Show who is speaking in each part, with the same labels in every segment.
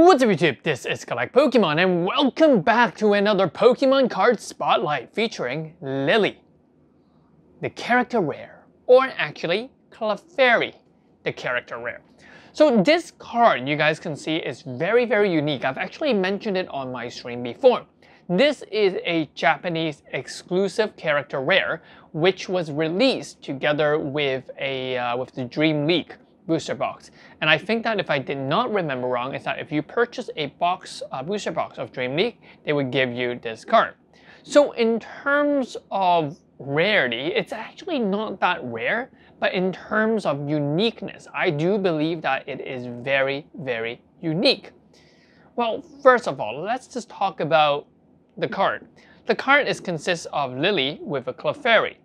Speaker 1: What's up YouTube, this is Collect Pokemon and welcome back to another Pokemon card spotlight featuring Lillie. the character rare, or actually Clefairy, the character rare. So this card you guys can see is very very unique. I've actually mentioned it on my stream before. This is a Japanese exclusive character rare which was released together with a uh, with the Dream League booster box. And I think that if I did not remember wrong, is that if you purchase a box, a booster box of Dream League, they would give you this card. So in terms of rarity, it's actually not that rare, but in terms of uniqueness, I do believe that it is very, very unique. Well, first of all, let's just talk about the card. The card is consists of Lillie with a Clefairy.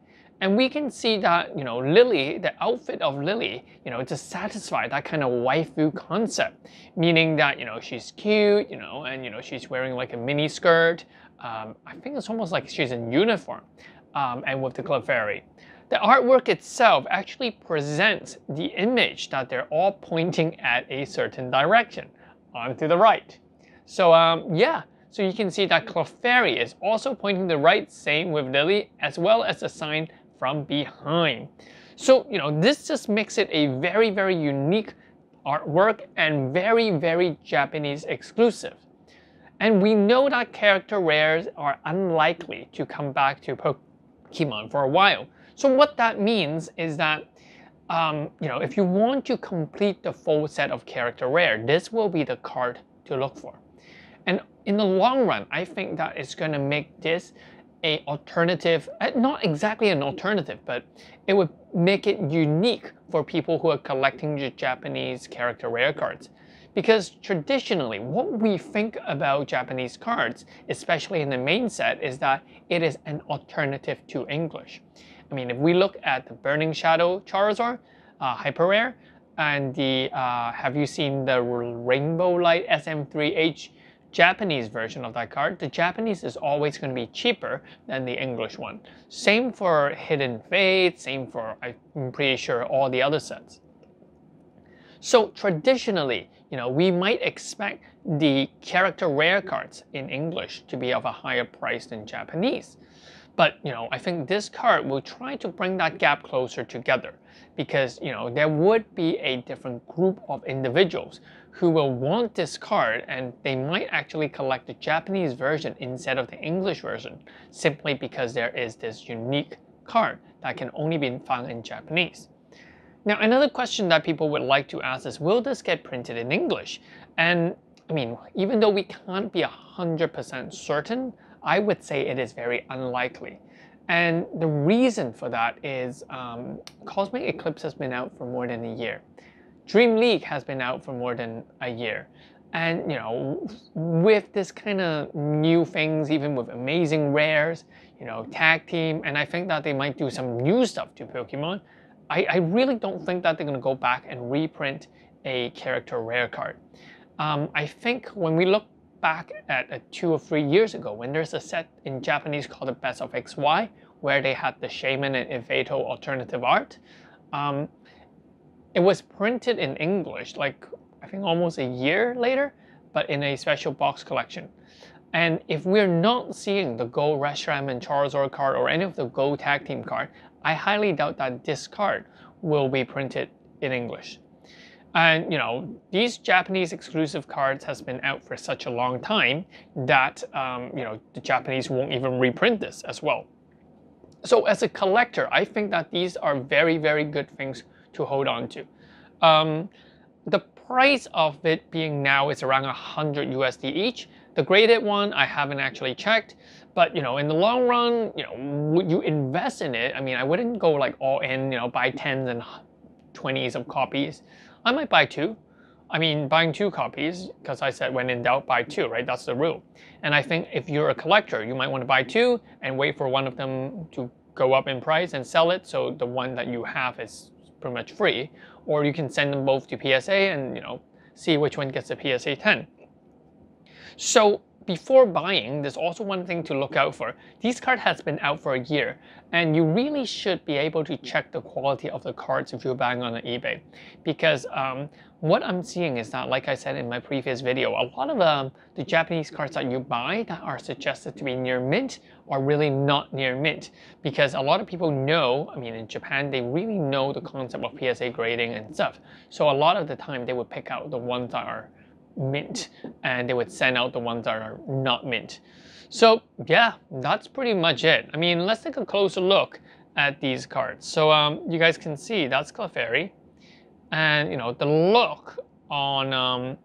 Speaker 1: And we can see that, you know, Lillie, the outfit of Lillie, you know, to satisfy that kind of waifu concept, meaning that, you know, she's cute, you know, and, you know, she's wearing like a mini skirt. Um, I think it's almost like she's in uniform um, and with the Clefairy. The artwork itself actually presents the image that they're all pointing at a certain direction, on to the right. So um, yeah, so you can see that Clefairy is also pointing the right, same with Lillie, as well as the sign from behind. So, you know, this just makes it a very, very unique artwork and very, very Japanese exclusive. And we know that character rares are unlikely to come back to Pokemon for a while. So what that means is that, um, you know, if you want to complete the full set of character rare, this will be the card to look for. And in the long run, I think that it's going to make this a alternative, uh, not exactly an alternative, but it would make it unique for people who are collecting Japanese character rare cards. Because traditionally, what we think about Japanese cards, especially in the main set, is that it is an alternative to English. I mean, if we look at the Burning Shadow Charizard, uh, Hyper Rare, and the, uh, have you seen the Rainbow Light SM3H Japanese version of that card, the Japanese is always going to be cheaper than the English one. Same for Hidden Fate, same for, I'm pretty sure, all the other sets. So traditionally, you know, we might expect the character rare cards in English to be of a higher price than Japanese. But, you know, I think this card will try to bring that gap closer together because, you know, there would be a different group of individuals who will want this card and they might actually collect the Japanese version instead of the English version simply because there is this unique card that can only be found in Japanese. Now, another question that people would like to ask is, will this get printed in English? And I mean, even though we can't be 100% certain, I would say it is very unlikely. And the reason for that is um, Cosmic Eclipse has been out for more than a year. Dream League has been out for more than a year. And you know, with this kind of new things, even with amazing rares, you know, tag team, and I think that they might do some new stuff to Pokemon. I, I really don't think that they're gonna go back and reprint a character rare card. Um, I think when we look back at uh, two or three years ago, when there's a set in Japanese called the Best of XY, where they had the Shaman and Yveltal alternative art, um, it was printed in English, like I think almost a year later, but in a special box collection. And if we're not seeing the Gold Reshiram and Charizard card or any of the Gold Tag Team card, I highly doubt that this card will be printed in English. And you know, these Japanese exclusive cards has been out for such a long time that um, you know the Japanese won't even reprint this as well. So as a collector, I think that these are very, very good things to hold on to. Um, the price of it being now is around 100 USD each. The graded one I haven't actually checked, but you know, in the long run, you know, would you invest in it? I mean, I wouldn't go like all in, you know, buy 10s and 20s of copies. I might buy two. I mean, buying two copies, because I said when in doubt, buy two, right? That's the rule. And I think if you're a collector, you might want to buy two and wait for one of them to go up in price and sell it so the one that you have is pretty much free, or you can send them both to PSA and you know see which one gets a PSA 10. So before buying, there's also one thing to look out for. This card has been out for a year, and you really should be able to check the quality of the cards if you're buying on eBay. Because um, what I'm seeing is that, like I said in my previous video, a lot of um, the Japanese cards that you buy that are suggested to be near mint are really not near mint. Because a lot of people know, I mean, in Japan, they really know the concept of PSA grading and stuff. So a lot of the time, they would pick out the ones that are mint and they would send out the ones that are not mint. So yeah, that's pretty much it. I mean, let's take a closer look at these cards. So um, you guys can see that's Clefairy. And you know, the look on um,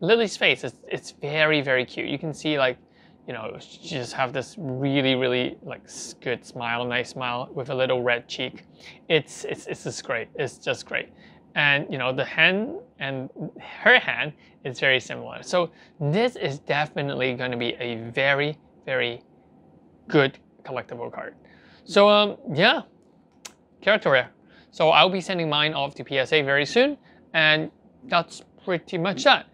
Speaker 1: Lillie's face is it's very, very cute. You can see like, you know, she just have this really, really like good smile, nice smile with a little red cheek. It's, it's, it's just great. It's just great and you know the hand and her hand is very similar. So this is definitely going to be a very very good collectible card. So um yeah, character rare. So I'll be sending mine off to PSA very soon, and that's pretty much that.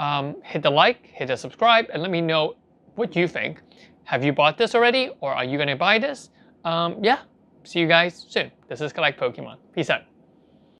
Speaker 1: Um, hit the like, hit the subscribe, and let me know what you think. Have you bought this already, or are you going to buy this? Um, yeah, see you guys soon. This is Collect Pokemon. Peace out.